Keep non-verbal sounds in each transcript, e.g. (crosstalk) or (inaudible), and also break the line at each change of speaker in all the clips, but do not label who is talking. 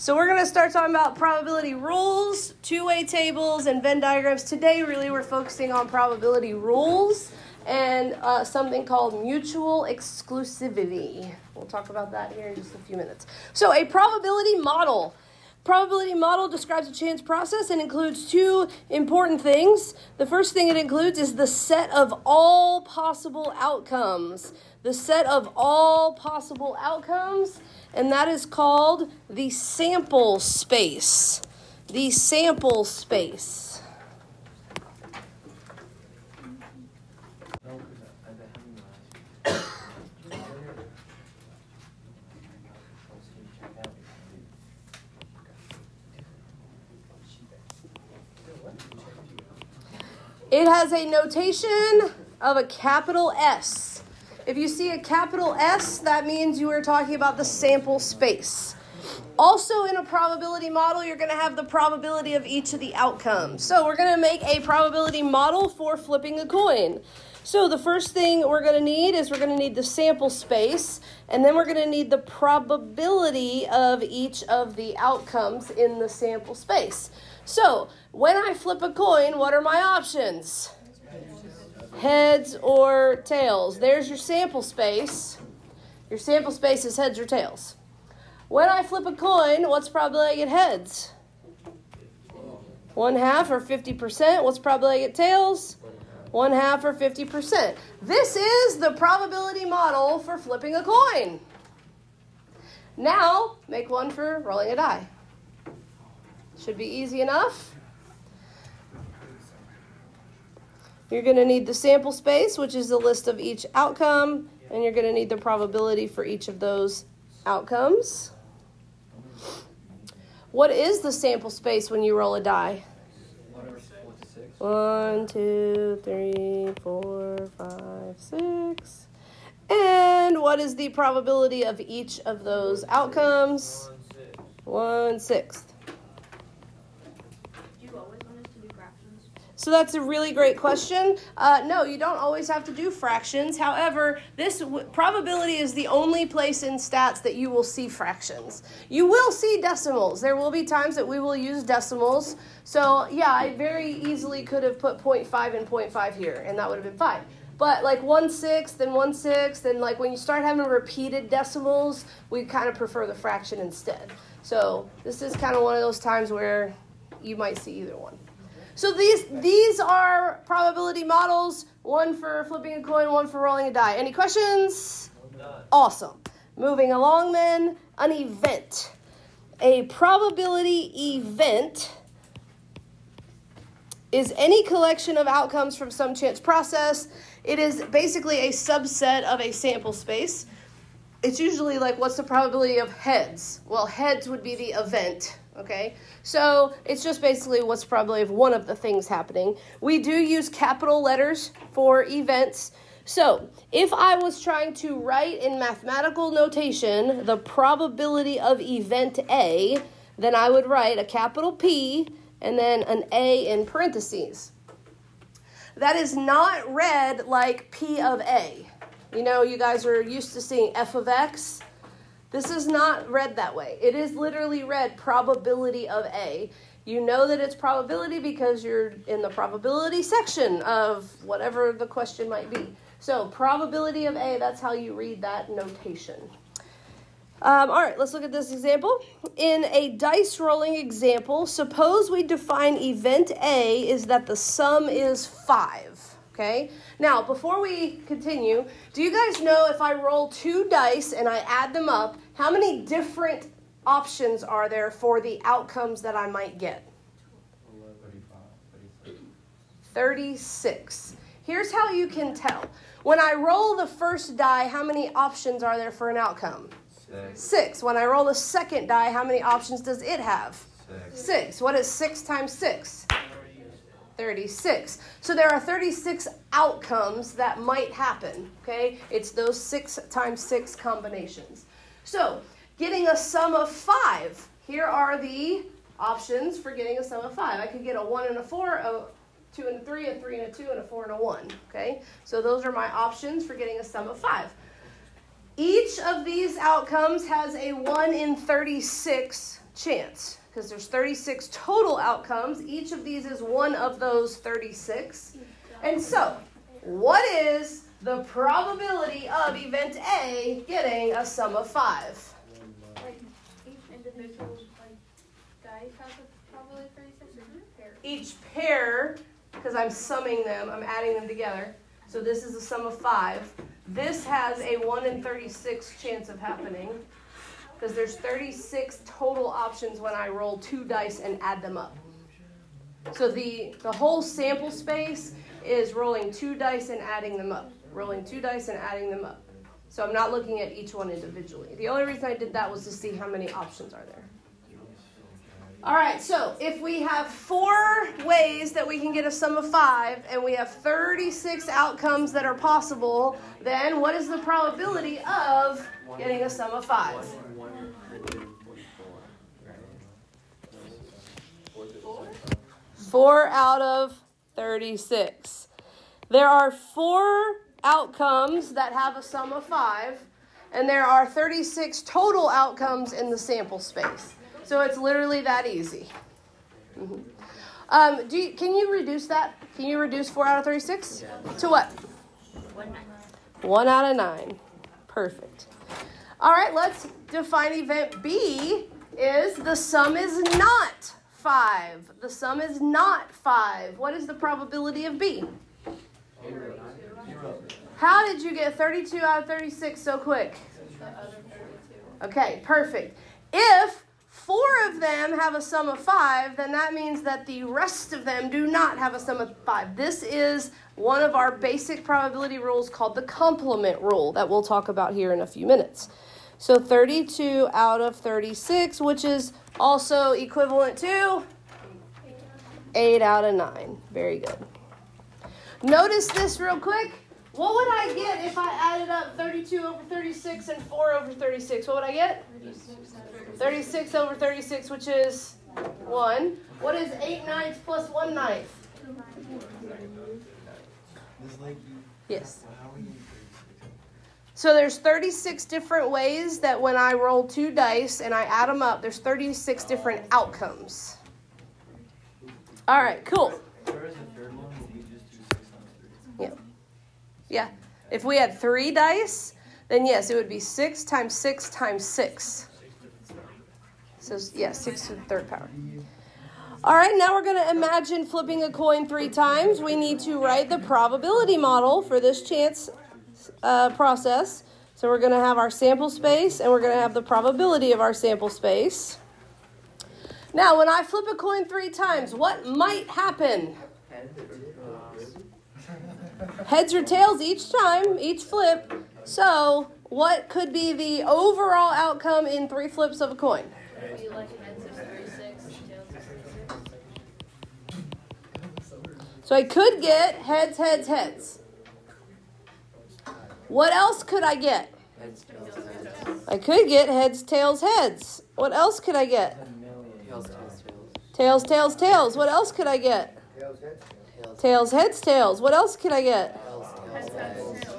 So we're going to start talking about probability rules, two-way tables, and Venn diagrams. Today, really, we're focusing on probability rules and uh, something called mutual exclusivity. We'll talk about that here in just a few minutes. So, a probability model. Probability model describes a chance process and includes two important things. The first thing it includes is the set of all possible outcomes. The set of all possible outcomes and that is called the sample space. The sample space. It has a notation of a capital S. If you see a capital S, that means you are talking about the sample space. Also, in a probability model, you're going to have the probability of each of the outcomes. So, we're going to make a probability model for flipping a coin. So, the first thing we're going to need is we're going to need the sample space, and then we're going to need the probability of each of the outcomes in the sample space. So, when I flip a coin, what are my options? Heads or tails. There's your sample space. Your sample space is heads or tails. When I flip a coin, what's probably I get heads? One half or 50%. What's probably I get tails? One half or 50%. This is the probability model for flipping a coin. Now, make one for rolling a die. Should be easy enough. You're going to need the sample space, which is the list of each outcome, and you're going to need the probability for each of those outcomes. What is the sample space when you roll a die? One, two, three, four, five, six. And what is the probability of each of those outcomes? One sixth. So that's a really great question. Uh, no, you don't always have to do fractions. However, this w- probability is the only place in stats that you will see fractions. You will see decimals. There will be times that we will use decimals. So yeah, I very easily could have put 0.5 and 0.5 here, and that would have been fine. But like one sixth and one sixth, and like when you start having repeated decimals, we kind of prefer the fraction instead. So this is kind of one of those times where you might see either one. So these these are probability models. One for flipping a coin, one for rolling a die. Any questions? Awesome. Moving along then, an event. A probability event is any collection of outcomes from some chance process. It is basically a subset of a sample space. It's usually like what's the probability of heads? Well, heads would be the event Okay, so it's just basically what's probably of one of the things happening. We do use capital letters for events. So if I was trying to write in mathematical notation the probability of event A, then I would write a capital P and then an A in parentheses. That is not read like P of A. You know, you guys are used to seeing f of x this is not read that way. It is literally read probability of A. You know that it's probability because you're in the probability section of whatever the question might be. So, probability of A, that's how you read that notation. Um, all right, let's look at this example. In a dice rolling example, suppose we define event A is that the sum is 5. Okay? Now, before we continue, do you guys know if I roll two dice and I add them up, how many different options are there for the outcomes that I might get? 36. Here's how you can tell. When I roll the first die, how many options are there for an outcome?
Six.
Six. When I roll the second die, how many options does it have?
Six.
Six. What is six times six? 36. So there are 36 outcomes that might happen, okay? It's those 6 times 6 combinations. So, getting a sum of 5. Here are the options for getting a sum of 5. I could get a 1 and a 4, a 2 and a 3, a 3 and a 2, and a 4 and a 1, okay? So those are my options for getting a sum of 5. Each of these outcomes has a 1 in 36 chance because there's 36 total outcomes. Each of these is one of those 36. And so, what is the probability of event A getting a sum of 5?
Like each individual like dice has a probability of 36 or?
Each pair, because I'm summing them, I'm adding them together. So this is a sum of 5. This has a 1 in 36 chance of happening because there's 36 total options when I roll two dice and add them up. So the, the whole sample space is rolling two dice and adding them up, rolling two dice and adding them up. So I'm not looking at each one individually. The only reason I did that was to see how many options are there. All right, so if we have four ways that we can get a sum of five and we have 36 outcomes that are possible, then what is the probability of getting a sum of five? Four out of 36. There are four outcomes that have a sum of five, and there are 36 total outcomes in the sample space. So it's literally that easy. Mm-hmm. Um, do you, can you reduce that? Can you reduce 4 out of 36? To what?
One
1 out of 9. Perfect. All right, let's define event B is the sum is not 5. The sum is not 5. What is the probability of B? How did you get 32 out of 36 so quick?
The other 32.
Okay, perfect. If four of them have a sum of five, then that means that the rest of them do not have a sum of five. This is one of our basic probability rules called the complement rule that we'll talk about here in a few minutes. So 32 out of 36, which is also equivalent to 8 out of 9. Very good. Notice this real quick. What would I get if I added up 32 over 36 and 4 over 36? What would I get? 36 over 36, which is 1. What is 8 ninths plus 1 ninth? Yes. So there's 36 different ways that when I roll two dice and I add them up, there's 36 different outcomes. All right, cool. Yeah. Yeah. If we had three dice, then yes, it would be 6 times 6 times 6. So, yeah, 6 to the third power. All right, now we're going to imagine flipping a coin three times. We need to write the probability model for this chance uh, process. So we're going to have our sample space and we're going to have the probability of our sample space. Now, when I flip a coin three times, what might happen? Heads or tails each time, each flip. So, what could be the overall outcome in three flips of a coin?
Be like heads is 36, tails is 36.
So I could get heads, heads, heads. What else could I get? I could get heads, tails, heads. What else could I get? Tails, tails, tails. What else could I get? Tails, heads, tails. What else could I get?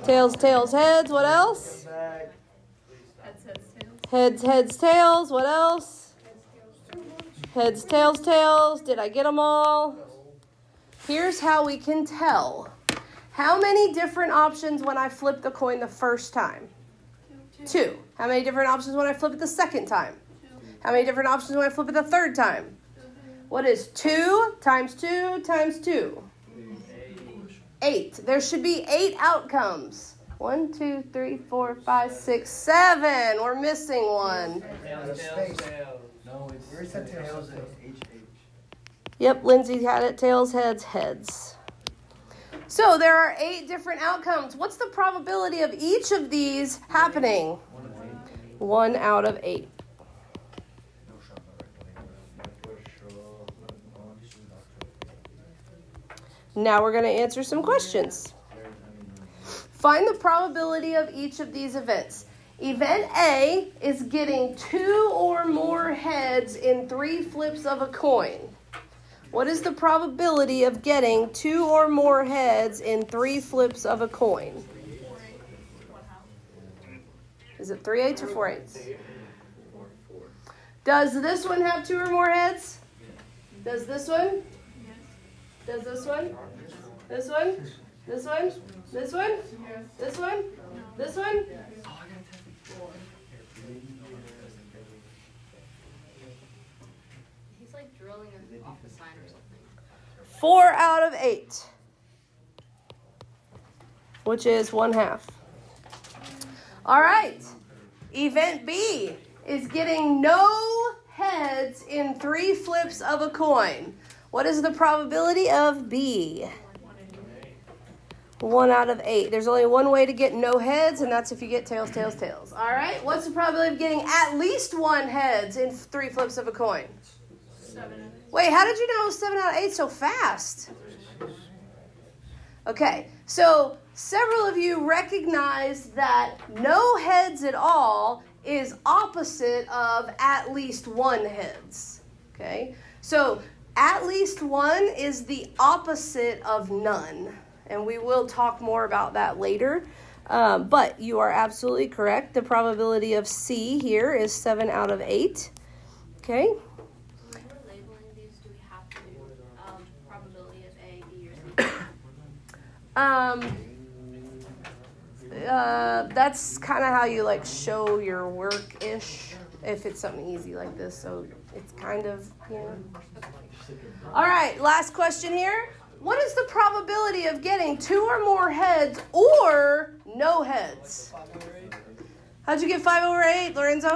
Tails.
Tails, tails, heads. What else?
Tails.
Heads, heads, tails. What else? Heads, tails, tails. Did I get them all? Here's how we can tell. How many different options when I flip the coin the first time? Two. How many different options when I flip it the second time? Two. How many different options when I flip it the third time? Mm-hmm. What is two times two times two? Eight. There should be eight outcomes. One, two, three, four, five, six, seven. We're missing one.
Where's that tails? H H.
Yep, Lindsay had it. Tails, heads, heads. So there are eight different outcomes. What's the probability of each of these happening? One out of eight. Now we're going to answer some questions. Find the probability of each of these events. Event A is getting two or more heads in three flips of a coin. What is the probability of getting two or more heads in three flips of a coin? Is it three eights or four eights? Does this one have two or more heads? Does this one? Does this one? This one? This one? This one? This one? This one?
He's like drilling it off the sign or something.
Four out of eight, which is one half. All right. Event B is getting no heads in three flips of a coin. What is the probability of B? One out of eight. There's only one way to get no heads, and that's if you get tails, tails, tails. All right. What's the probability of getting at least one heads in three flips of a coin? Wait, how did you know seven out of eight so fast? Okay, so several of you recognize that no heads at all is opposite of at least one heads. Okay, so at least one is the opposite of none, and we will talk more about that later. Um, but you are absolutely correct. The probability of C here is seven out of eight. Okay.
When we're labeling these, do we have to do um, probability of A, B, or C?
Um, uh, that's kind of how you like show your work ish if it's something easy like this. So it's kind of, you know. All right, last question here. What is the probability of getting two or more heads or no heads? How'd you get five over eight, Lorenzo?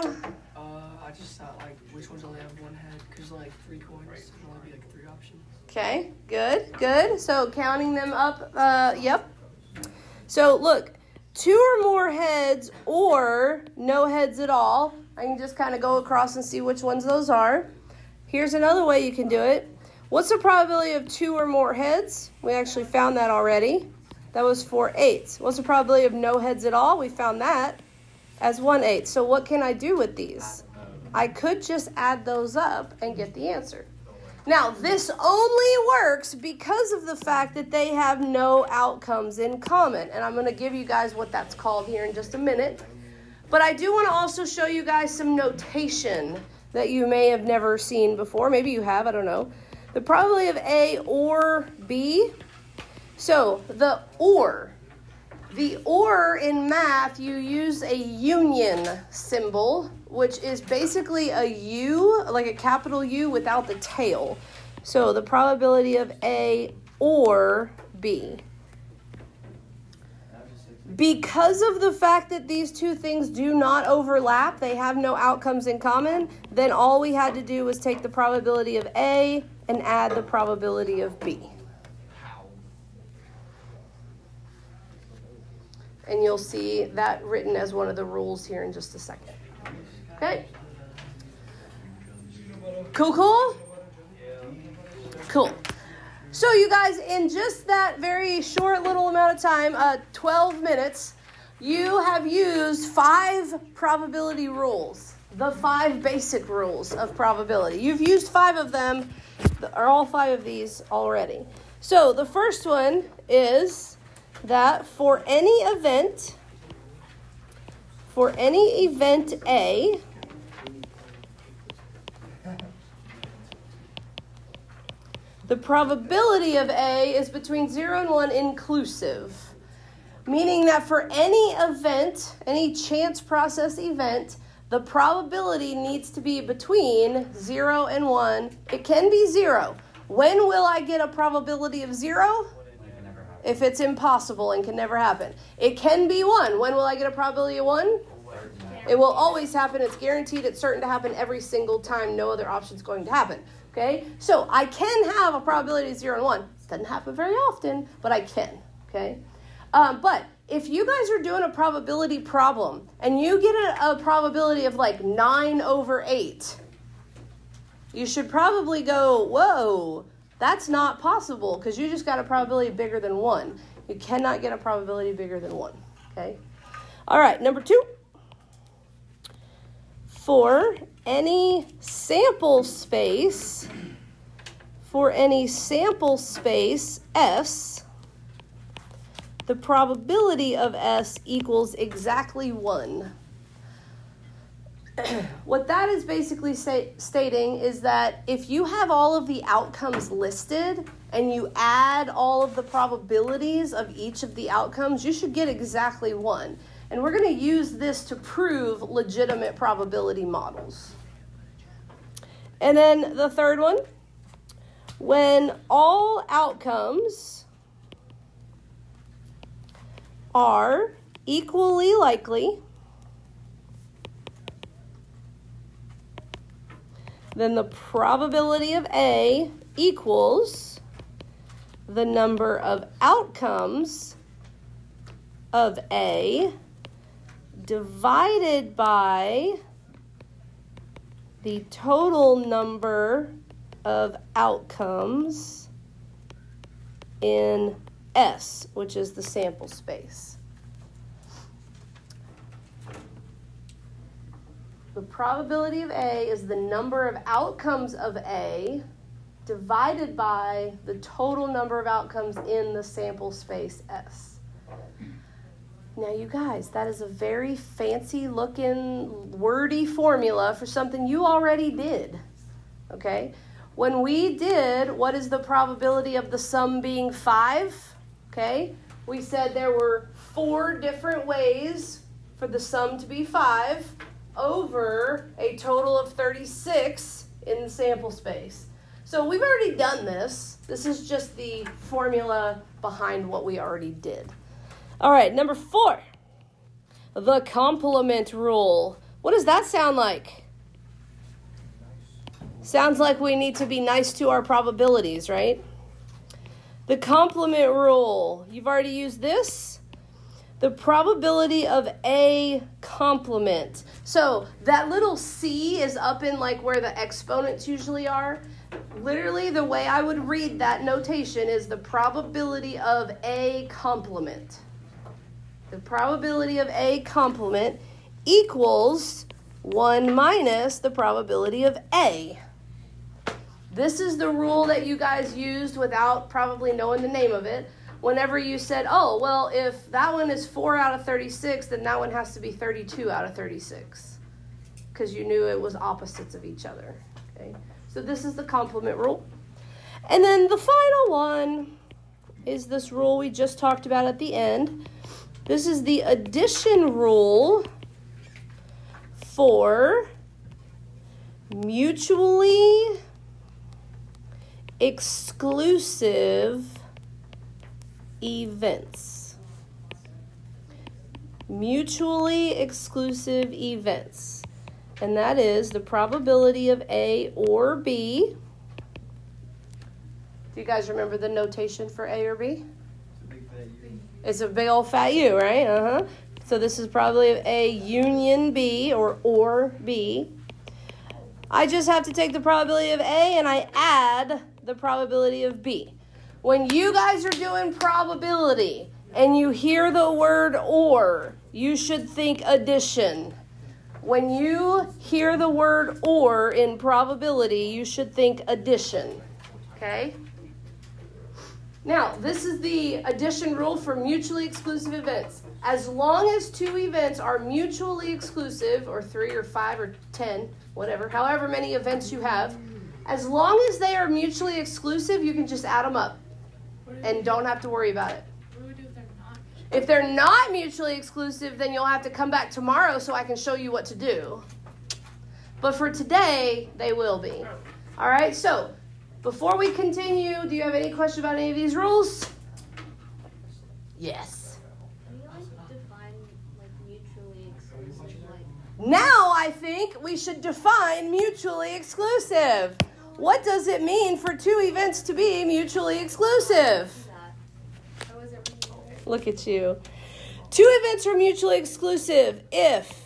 Uh, I just thought like which ones only have one head because like three coins can only be like three options.
Okay, good, good. So counting them up, uh, yep. So look, two or more heads or no heads at all. I can just kind of go across and see which ones those are. Here's another way you can do it. What's the probability of two or more heads? We actually found that already. That was four eighths. What's the probability of no heads at all? We found that as one eighth. So what can I do with these? I could just add those up and get the answer. Now, this only works because of the fact that they have no outcomes in common. And I'm going to give you guys what that's called here in just a minute. But I do want to also show you guys some notation that you may have never seen before. Maybe you have, I don't know. The probability of A or B. So, the or. The or in math, you use a union symbol, which is basically a U, like a capital U without the tail. So the probability of A or B. Because of the fact that these two things do not overlap, they have no outcomes in common, then all we had to do was take the probability of A and add the probability of B. And you'll see that written as one of the rules here in just a second. Okay? Cool, cool? Cool. So, you guys, in just that very short little amount of time, uh, 12 minutes, you have used five probability rules, the five basic rules of probability. You've used five of them, or all five of these already. So, the first one is that for any event, for any event A, the probability of A is between 0 and 1 inclusive. Meaning that for any event, any chance process event, the probability needs to be between 0 and 1. It can be 0. When will I get a probability of 0? If it's impossible and can never happen. It can be 1. When will I get a probability of 1? It will always happen. It's guaranteed. It's certain to happen every single time. No other option is going to happen. Okay? So I can have a probability of 0 and 1. It doesn't happen very often, but I can. Okay? Um, but if you guys are doing a probability problem and you get a, a probability of like 9 over 8, you should probably go, whoa, that's not possible because you just got a probability bigger than 1. You cannot get a probability bigger than 1. Okay? All right, number two. For any sample space, for any sample space S, the probability of S equals exactly 1. (clears throat) what that is basically say, stating is that if you have all of the outcomes listed and you add all of the probabilities of each of the outcomes, you should get exactly one. And we're going to use this to prove legitimate probability models. And then the third one when all outcomes are equally likely, then the probability of A equals the number of outcomes of A divided by the total number of outcomes in S, which is the sample space. The probability of A is the number of outcomes of A divided by the total number of outcomes in the sample space S. Now, you guys, that is a very fancy looking, wordy formula for something you already did. Okay? When we did what is the probability of the sum being 5, okay, we said there were four different ways for the sum to be 5 over a total of 36 in the sample space. So we've already done this. This is just the formula behind what we already did. All right, number four, the complement rule. What does that sound like? Sounds like we need to be nice to our probabilities, right? The complement rule. You've already used this. The probability of a complement. So that little c is up in like where the exponents usually are. Literally, the way I would read that notation is the probability of a complement. The probability of a complement equals 1 minus the probability of a. This is the rule that you guys used without probably knowing the name of it. Whenever you said, oh, well, if that one is 4 out of 36, then that one has to be 32 out of 36. Because you knew it was opposites of each other. Okay? So this is the complement rule. And then the final one is this rule we just talked about at the end. This is the addition rule for mutually exclusive events. Mutually exclusive events. And that is the probability of A or B. Do you guys remember the notation for A or B? It's a big old fat U, right? Uh huh. So this is probably A union B or or B. I just have to take the probability of A and I add the probability of B. When you guys are doing probability and you hear the word or, you should think addition. When you hear the word or in probability, you should think addition. Okay? Now, this is the addition rule for mutually exclusive events. As long as two events are mutually exclusive, or three or five or ten, whatever, however many events you have, as long as they are mutually exclusive, you can just add them up and don't have to worry about it.
What do we do if they're not?
If they're not mutually exclusive, then you'll have to come back tomorrow so I can show you what to do. But for today, they will be. All right, so before we continue, do you have any question about any of these rules? Yes.
Can you like define like mutually exclusive like
Now I think we should define mutually exclusive. What does it mean for two events to be mutually exclusive? Look at you. Two events are mutually exclusive if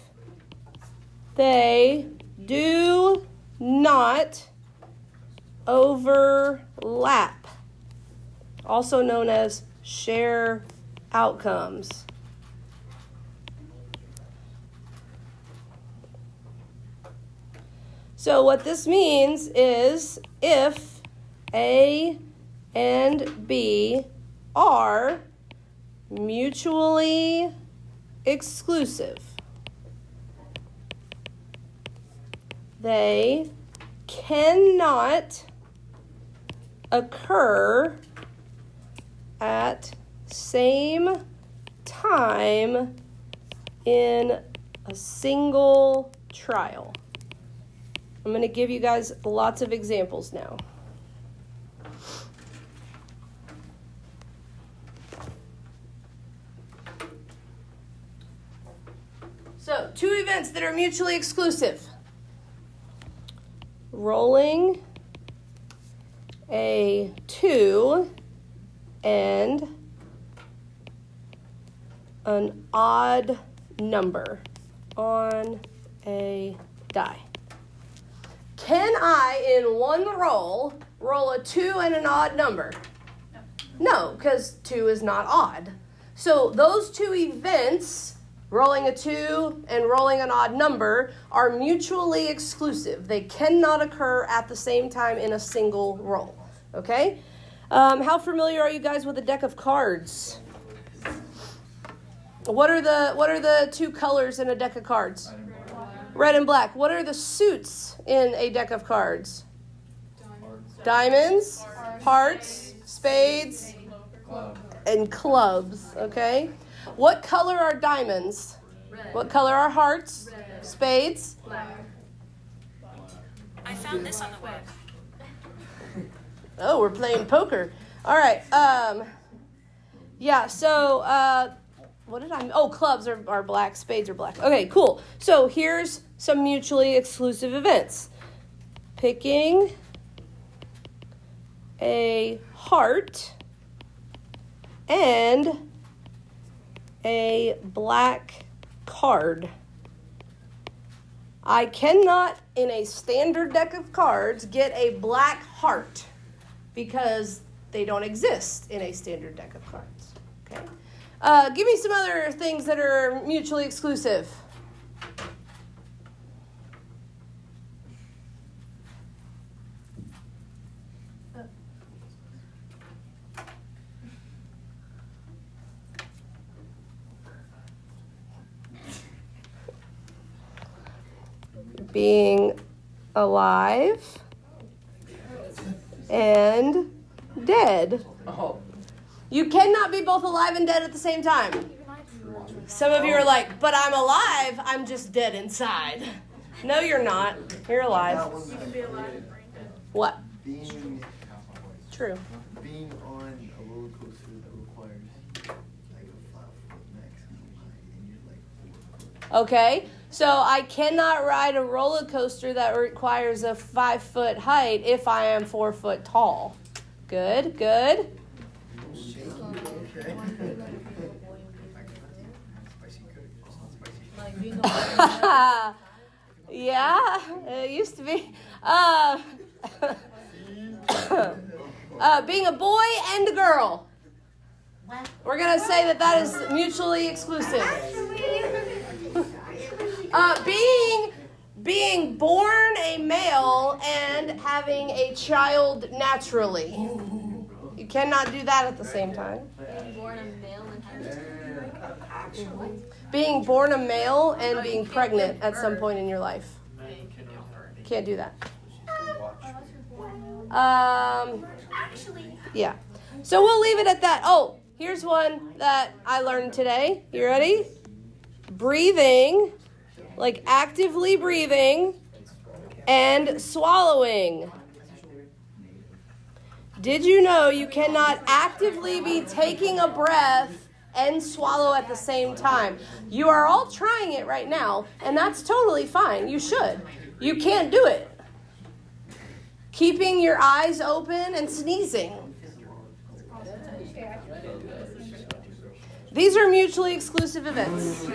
they do not overlap, also known as share outcomes. So, what this means is if A and B are mutually exclusive. they cannot occur at same time in a single trial. I'm going to give you guys lots of examples now. So, two events that are mutually exclusive rolling a 2 and an odd number on a die. Can I, in one roll, roll a 2 and an odd number? No, because 2 is not odd. So those two events, rolling a 2 and rolling an odd number, are mutually exclusive. They cannot occur at the same time in a single roll. Okay? Um, how familiar are you guys with a deck of cards? What are the what are the two colors in a deck of cards? Red and black. What are the suits in a deck of cards? Diamonds, hearts, spades, and clubs. Okay. What color are diamonds? What color are hearts? Spades?
I found this on the web.
Oh, we're playing poker. All right. Um, yeah. So, uh, what did I? Oh, clubs are, are black. Spades are black. Okay, cool. So here's some mutually exclusive events. Picking a heart and a black card. I cannot, in a standard deck of cards, get a black heart because they don't exist in a standard deck of cards. Okay. Uh, give me some other things that are mutually exclusive. Being alive and dead.
Oh.
You cannot be both alive and dead at the same time. Some of you are like, but I'm alive, I'm just dead inside. No, you're not. You're alive.
You can be alive and dead.
What?
Being
True.
being on a roller coaster that requires like a five foot maximum height and you're like four foot.
Okay. So I cannot ride a roller coaster that requires a five foot height if I am four foot tall. Good, good.
Okay.
Spicy cook. It's not spicy. (laughs)
yeah, it used to be. Uh, (coughs) uh, being a boy and a girl. We're gonna say that that is mutually exclusive. (laughs) Uh, being being born a male and having a child naturally. You cannot do that at the same time.
Being born a male and having
Being born a male and being pregnant at some point in your life. Can't do that. Um, yeah. So we'll leave it at that. Oh, here's one that I learned today. You ready? Breathing, like actively breathing, and swallowing. Did you know you cannot actively be taking a breath and swallow at the same time? You are all trying it right now, and that's totally fine. You should. You can't do it. Keeping your eyes open and sneezing. These are mutually exclusive events.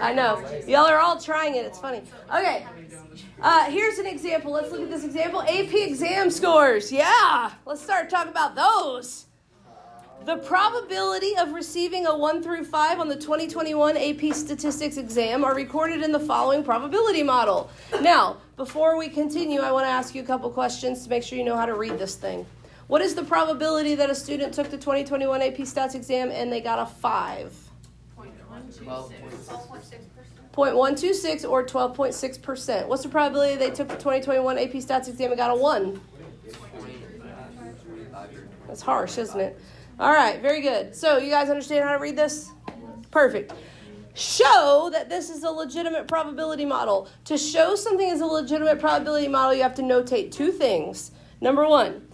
I know. Y'all are all trying it. It's funny. Okay. Uh, here's an example. Let's look at this example. AP exam scores. Yeah. Let's start talking about those. The probability of receiving a 1 through 5 on the 2021 AP Statistics exam are recorded in the following probability model. Now, before we continue, I want to ask you a couple questions to make sure you know how to read this thing. What is the probability that a student took the 2021 AP Stats exam and they got a 5? 0.126 or 12.6%. What's the probability they took the 2021 AP Stats exam and got a 1? That's harsh, isn't it? All right, very good. So, you guys understand how to read this? Perfect. Show that this is a legitimate probability model. To show something is a legitimate probability model, you have to notate two things. Number one,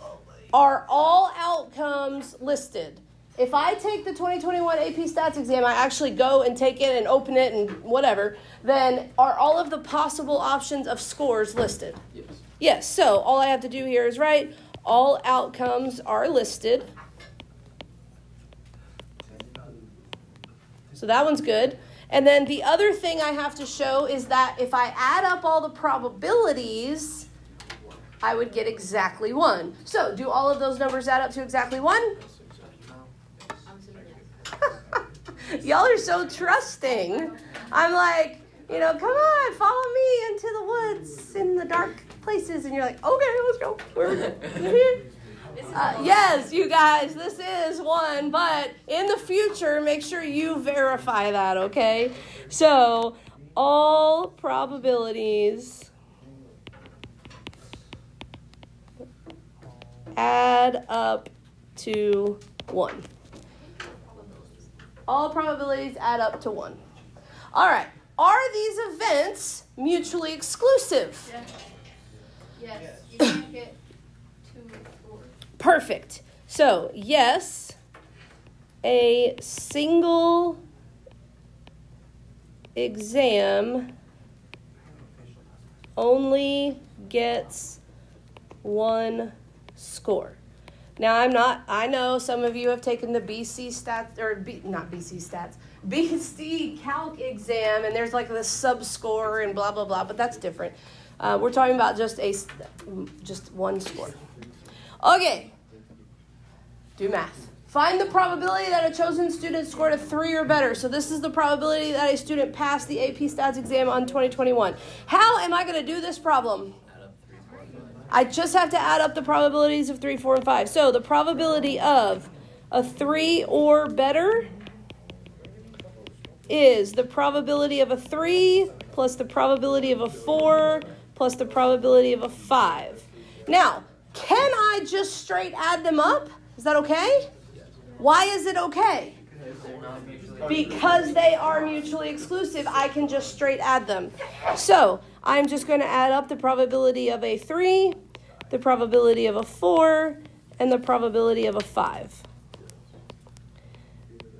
are all outcomes listed? If I take the 2021 AP Stats exam, I actually go and take it and open it and whatever, then are all of the possible options of scores listed?
Yes.
Yes, so all I have to do here is write all outcomes are listed. So that one's good. And then the other thing I have to show is that if I add up all the probabilities, I would get exactly one. So do all of those numbers add up to exactly one? Y'all are so trusting. I'm like, you know, come on, follow me into the woods in the dark places. And you're like, okay, let's go. We're here. Uh, yes, you guys, this is one, but in the future, make sure you verify that, okay? So, all probabilities add up to one. All probabilities add up to one. All right. Are these events mutually exclusive?
Yes, you can't get two or
Perfect. So, yes, a single exam only gets one score. Now, I'm not, I know some of you have taken the BC stats, or B, not BC stats, (laughs) BC calc exam, and there's like the sub score and blah, blah, blah, but that's different. Uh, we're talking about just a, just one score. Okay. Do math. Find the probability that a chosen student scored a three or better. So this is the probability that a student passed the AP Stats exam on 2021. How am I going to do this problem? I just have to add up the probabilities of three, four, and five. So the probability of a three or better is the probability of a three plus the probability of a four plus the probability of a five. Now, can I just straight add them up? Is that okay? Why is it okay? Because they are mutually exclusive, I can just straight add them. So I'm just going to add up the probability of a 3, the probability of a 4, and the probability of a 5.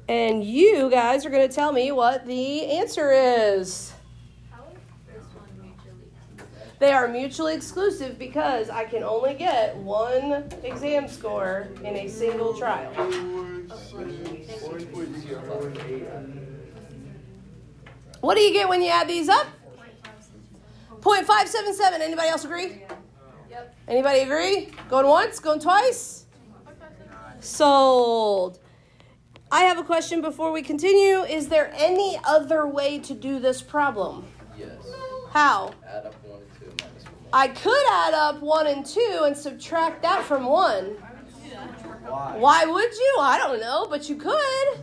And you guys are going to tell me what the answer is. They are mutually exclusive because I can only get one exam score in a single trial. What do you get when you add these up? 0.577. Anybody else agree?
Yep.
Anybody agree? Going once? Going twice? Sold. I have a question before we continue. Is there any other way to do this problem?
Yes.
How?
Add up one and two minus one.
I could add up 1 and 2 and subtract that from 1.
Why?
Why would you? I don't know, but you could.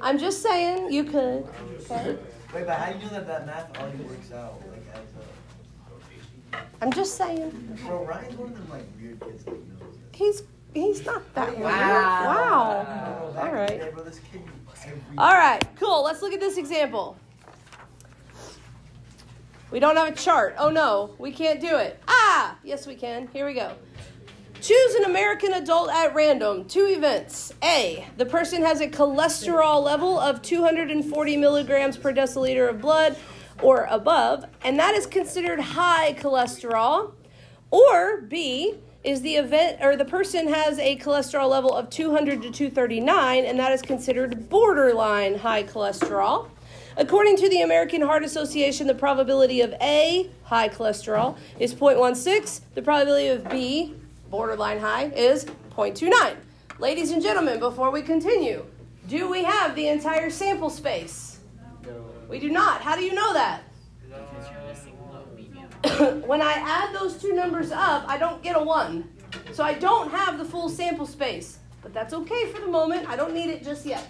I'm just saying, you could. Okay?
Wait, but how do you know that that math already works out? Like, adds up?
I'm just saying.
Bro, Ryan's one of them, like, weird kids that knows it.
He's he's not that weird.
Wow.
Wow.
Back
All
in the
right.
day, bro, this kid knew every-
All right, cool. Let's look at this example. We don't have a chart. Oh no, we can't do it. Ah, yes, we can. Here we go. Choose an American adult at random. Two events. A. The person has a cholesterol level of 240 milligrams per deciliter of blood or above, and that is considered high cholesterol. Or B is the event or the person has a cholesterol level of 200 to 239, and that is considered borderline high cholesterol. According to the American Heart Association, the probability of A, high cholesterol, is 0.16. The probability of B, borderline high, is 0.29. Ladies and gentlemen, before we continue, do we have the entire sample space? No. We do not. How do you know that? Because you're (coughs) missing the medium. When I add those two numbers up, I don't get a 1. So I don't have the full sample space. But that's okay for the moment. I don't need it just yet.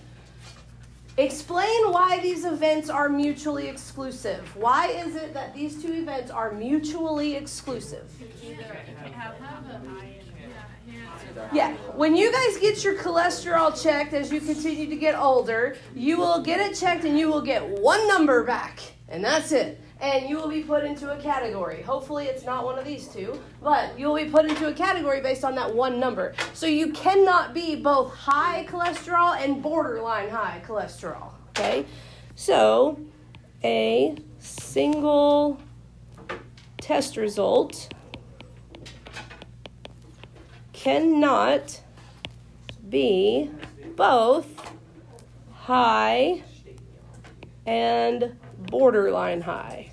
Explain why these events are mutually exclusive. Why is it that these two events are mutually exclusive? Yeah, when you guys get your cholesterol checked as you continue to get older, you will get it checked and you will get one number back, and that's it. And you will be put into a category. Hopefully, it's not one of these two, but you will be put into a category based on that one number. So you cannot be both high cholesterol and borderline high cholesterol. Okay? So, a single test result cannot be both high and borderline high.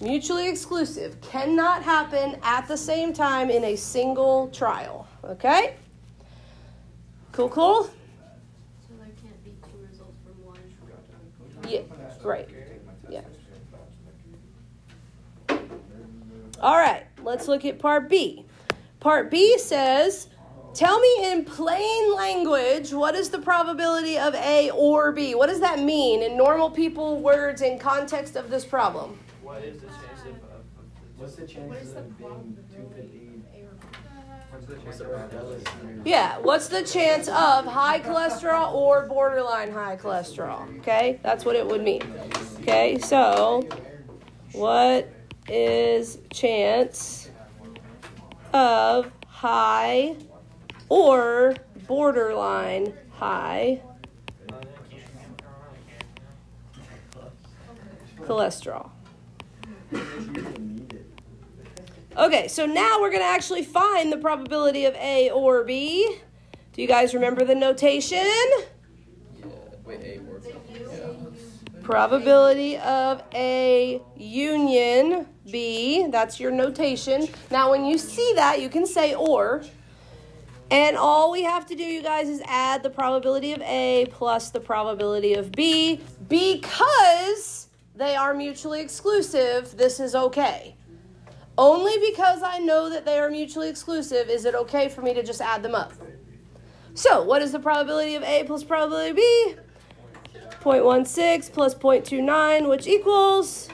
Mutually exclusive cannot happen at the same time in a single trial. Okay? Cool, cool?
So there can't be two results from one.
Yeah, right. Yeah. All right, let's look at part B. Part B says, Tell me in plain language what is the probability of A or B? What does that mean in normal people words in context of this problem?
What is the chance of, of, of
What's the chances of being two fifty?
what's the
What's
chance
the
of
probability?
Yeah, what's the chance of high cholesterol or borderline high cholesterol? Okay, that's what it would mean. Okay, so what is chance of high or borderline high cholesterol? Okay, so now we're going to actually find the probability of A or B. Do you guys remember the notation?
Yeah, wait, A or B. Yeah.
Probability of A union B. That's your notation. Now, when you see that, you can say or. And all we have to do, you guys, is add the probability of A plus the probability of B. Because they are mutually exclusive, this is okay. Only because I know that they are mutually exclusive is it okay for me to just add them up. So, what is the probability of A plus probability of B? 0.16 plus 0.29, which equals.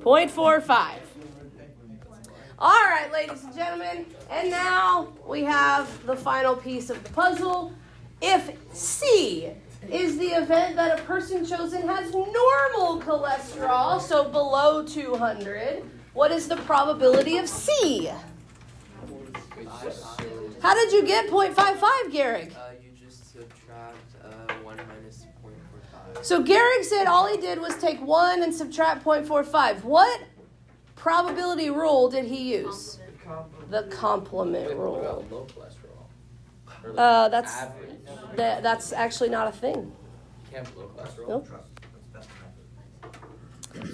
0.45. All right, ladies and gentlemen, and now we have the final piece of the puzzle. If C is the event that a person chosen has normal cholesterol, so below 200, what is the probability of C? How did you get 0.55, Garrick?
Uh, you just subtract uh, 1 minus 0.45.
So Garrick said all he did was take 1 and subtract 0.45. What probability rule did he use? The complement rule.
about low cholesterol? Or like
Uh, that's that, that's actually not a thing.
Can't be low cholesterol.
Nope.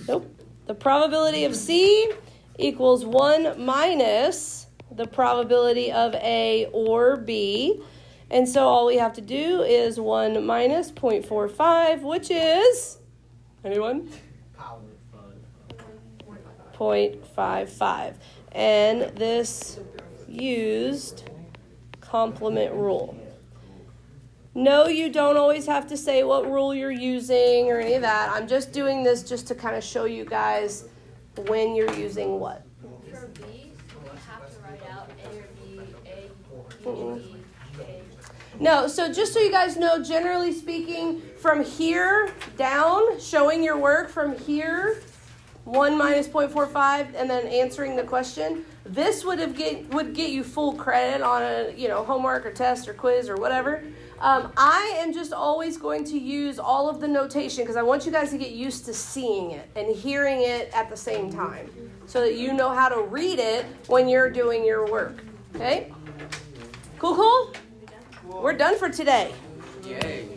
Nope. The probability of C equals 1 minus the probability of A or B. And so all we have to do is 1 minus 0.45, which is anyone? 0.55. And this used complement rule. No, you don't always have to say what rule you're using or any of that. I'm just doing this just to kind of show you guys when you're using what.
For B, we have to write out A or B, A. B, A.
No, so just so you guys know, generally speaking, from here down, showing your work from here, 1 minus 0.45, and then answering the question, this would have get would get you full credit on a you know homework or test or quiz or whatever. Um, I am just always going to use all of the notation because I want you guys to get used to seeing it and hearing it at the same time, so that you know how to read it when you're doing your work. Okay? Cool, cool. We're done for today.
Yay.